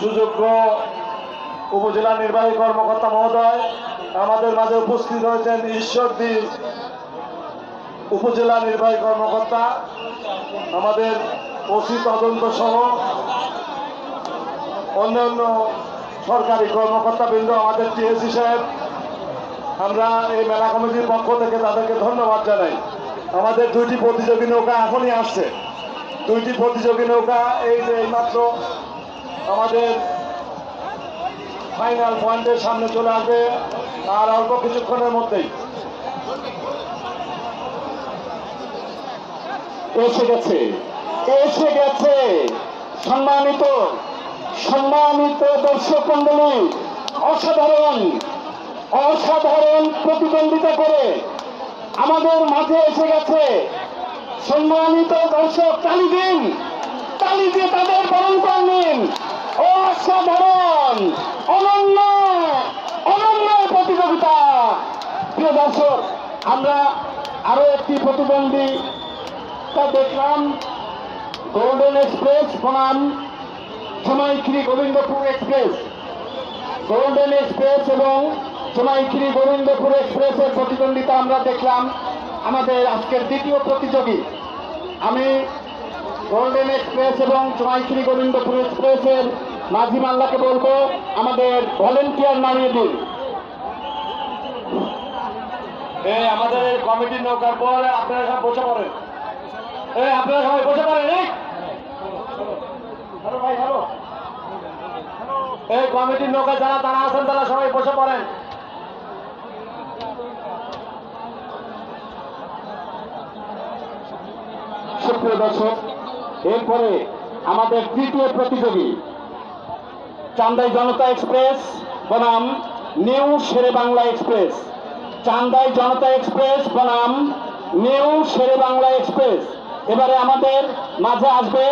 সুযোগ্য উপজেলা নির্বাহী কর্মকর্তা মহোদয়, আমাদের মাঝে উপস্থিত হয়েছেন ঈশ্বরদী উপজেলা নির্বাহী কর্মকর্তা, আমাদের ওসি তদন্ত সহ অন্যান্য সরকারি কর্মকর্তা বৃন্দ আমাদের টিএসি সাহেব, আমরা এই মেলা কমিটির পক্ষ থেকে তাদেরকে ধন্যবাদ জানাই। আমাদের দুইটি প্রতিযোগী নৌকা এখনই আসছে। দুইটি প্রতিযোগী নৌকা এই যে এইমাত্র আমাদের ফাইনাল পয়েন্টের সামনে চলে আসবে, আর অল্প কিছুক্ষণের মধ্যেই। এসে গেছে এসে গেছে। সম্মানিত সম্মানিত দর্শক মন্ডলী অসাধারণ অসাধারণ প্রতিদ্বন্দ্বিতা করে আমাদের মাঝে এসে গেছে। সম্মানিত দর্শক, তালি দিন, তালি দিয়ে তাদের বরণ করে নিন অসাধারণ অনন্য অনন্য প্রতিযোগিতা। প্রিয় দর্শক, আমরা আরও একটি প্রতিদ্বন্দ্বী তা দেখলাম। গোল্ডেন এক্সপ্রেস বনাম Jamaikhiri Gobindapur express golden express এবং জমাইখিরি গোবিন্দপুর এক্সপ্রেসের প্রতিদ্বন্দ্বিতা আমরা দেখলাম আমাদের আজকের দ্বিতীয় প্রতিযোগী। আমি গোল্ডেন এক্সপ্রেস এবং জমাইখিরি গোবিন্দপুর এক্সপ্রেসের মাঝি মাল্লাকে বলব আমাদের ভলেন্টিয়ার নামিয়ে দিন। এই আমাদের এই কমিটির নৌকার পর আপনারা সব বসে পড়েন। এই আপনারা সবাই বসে পড়েন এই। হ্যালো ভাই হ্যালো। এই কমিটির নৌকা যারা তারা আছেন তারা সবাই বসে পড়েন। সুপ্রিয় দর্শক এরপরে আমাদের তৃতীয় প্রতিযোগী চান্দাই জনতা এক্সপ্রেস, বনাম new Shere Bangla express. Chandai Janata express, বনাম নিউ শেরে বাংলা এক্সপ্রেস। এবারে আমাদের মাঝে আসবে,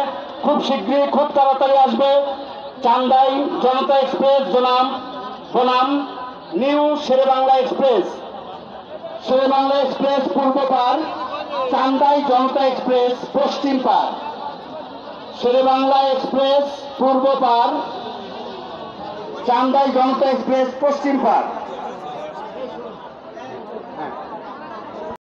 খুব শীঘ্রই, খুব তাড়াতাড়ি আসবে চান্দাই জনতা এক্সপ্রেস, বনাম বনাম new Shere Bangla express. Shere Bangla express পূর্ব পার, চান্দাই জনতা এক্সপ্রেস পশ্চিম পার। শেরে বাংলা এক্সপ্রেস পূর্ব পার চান্দাই জনতা এক্সপ্রেস পশ্চিম পার